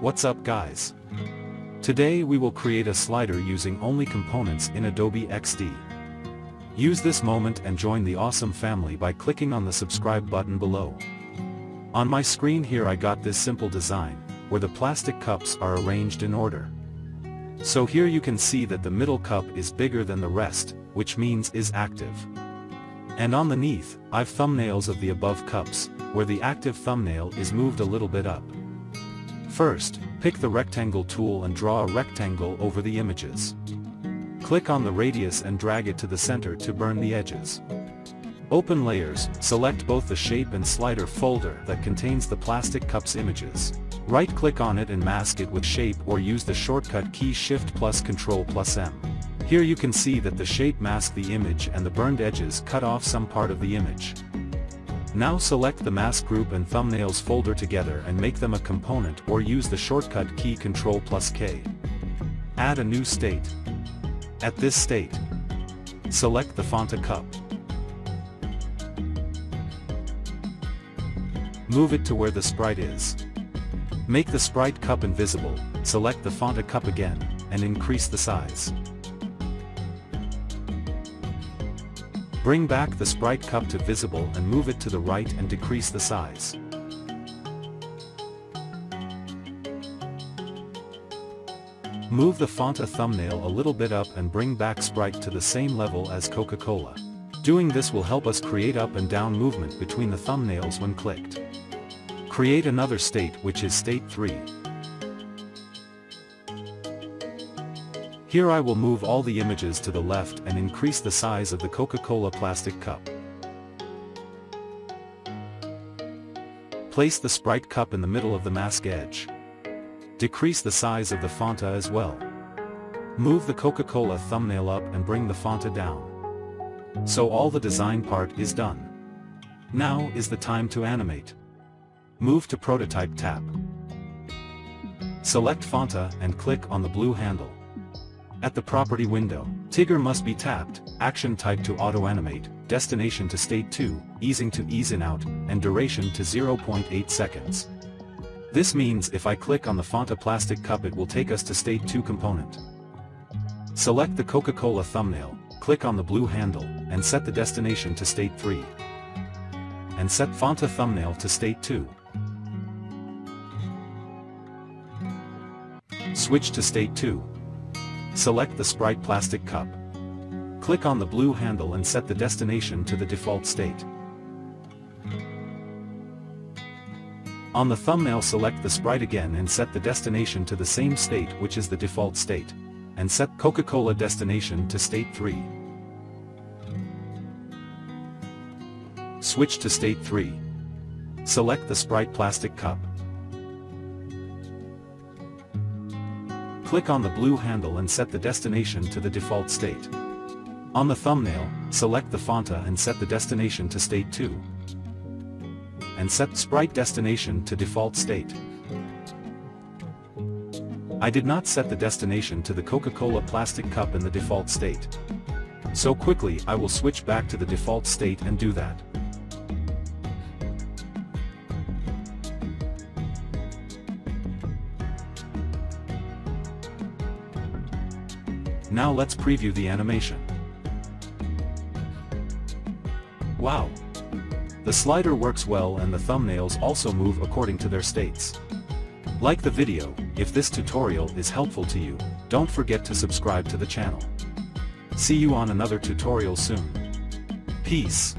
What's up guys? Today we will create a slider using only components in Adobe XD. Use this moment and join the awesome family by clicking on the subscribe button below. On my screen here I got this simple design, where the plastic cups are arranged in order. So here you can see that the middle cup is bigger than the rest, which means is active. And underneath, I've thumbnails of the above cups, where the active thumbnail is moved a little bit up. First, pick the rectangle tool and draw a rectangle over the images. Click on the radius and drag it to the center to burn the edges. Open layers, select both the shape and slider folder that contains the plastic cups images. Right-click on it and mask it with shape or use the shortcut key Shift plus Ctrl plus M. Here you can see that the shape masked the image and the burned edges cut off some part of the image. Now select the mask group and thumbnails folder together and make them a component or use the shortcut key Ctrl plus K. Add a new state. At this state, select the Fanta cup. Move it to where the sprite is. Make the sprite cup invisible, select the Fanta cup again, and increase the size. Bring back the sprite cup to visible and move it to the right and decrease the size. Move the Fanta thumbnail a little bit up and bring back sprite to the same level as Coca-Cola. Doing this will help us create up and down movement between the thumbnails when clicked. Create another state which is state 3. Here I will move all the images to the left and increase the size of the Coca-Cola plastic cup. Place the sprite cup in the middle of the mask edge. Decrease the size of the Fanta as well. Move the Coca-Cola thumbnail up and bring the Fanta down. So all the design part is done. Now is the time to animate. Move to Prototype tab. Select Fanta and click on the blue handle. At the property window, Trigger must be tapped, action type to auto-animate, destination to state 2, easing to ease in out, and duration to 0.8 seconds. This means if I click on the Fanta plastic cup it will take us to state 2 component. Select the Coca-Cola thumbnail, click on the blue handle, and set the destination to state 3. And set Fanta thumbnail to state 2. Switch to state 2. Select the Sprite plastic cup. Click on the blue handle and set the destination to the default state. On the thumbnail select the sprite again and set the destination to the same state which is the default state. And set Coca-Cola destination to state 3. Switch to state 3. Select the sprite plastic cup. Click on the blue handle and set the destination to the default state. On the thumbnail, select the Fanta and set the destination to state 2. And set sprite destination to default state. I did not set the destination to the Coca-Cola plastic cup in the default state. So quickly I will switch back to the default state and do that. Now let's preview the animation. Wow! The slider works well and the thumbnails also move according to their states. Like the video, if this tutorial is helpful to you, don't forget to subscribe to the channel. See you on another tutorial soon. Peace.